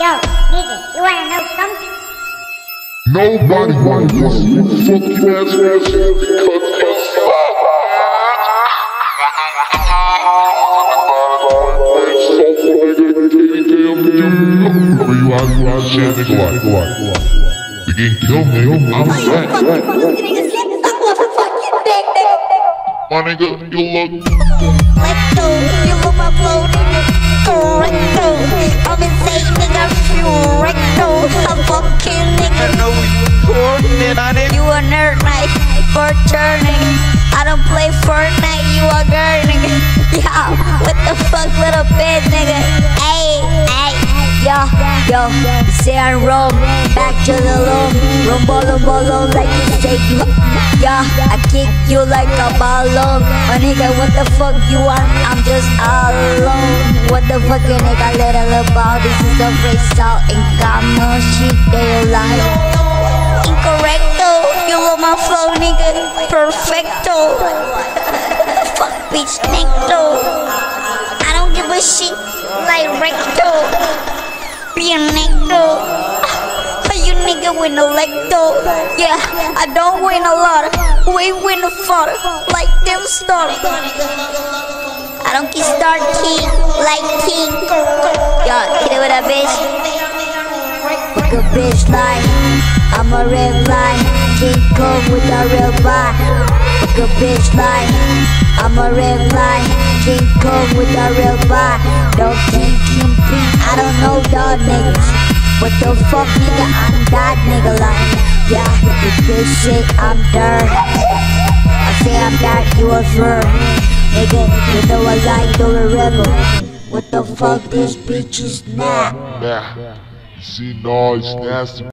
Yo, nigga, you wanna know something? Nobody wanna fuck you, fuck you ass ass go go go. My nigga, you look Let's go, you look my flow, nigga. Correcto, I'm insane, nigga. Recto, a fucking nigga. know you coordinate on it. You a nerd knife for turning. I don't play Fortnite, you a girl, nigga. Yo, what the fuck, little bitch, nigga? Hey, hey, yo, yo. Say I'm wrong, back to the loom. Rumble, rumble, like you say you. Yeah, I kick you like a balloon. My nigga, what the fuck you want? I'm just alone. What the fuck, you nigga, about? This is a freestyle, ain't got no shit, they lie. Incorrecto, you love my flow, nigga. Perfecto. Fuck bitch, necto. I don't give a shit like recto. Be a necto. Ah, are you nigga win electo? Yeah, I don't win a lot. We win a fought like them start. I don't get start king like king. Yo, hit it with a bitch. Fuck a bitch like I'm a red line. King Kong with a real vibe. Fuck a bitch like I'm a red line. King Kong with a real vibe. King King Ping. I don't know dog niggas. What the fuck nigga? I'm that nigga like. Yeah, bitch say I'm dirt. I say I'm dark, you a fur. Nigga, you know I like the rebel. What the fuck, this bitch is not. back. You see, no, it's nasty.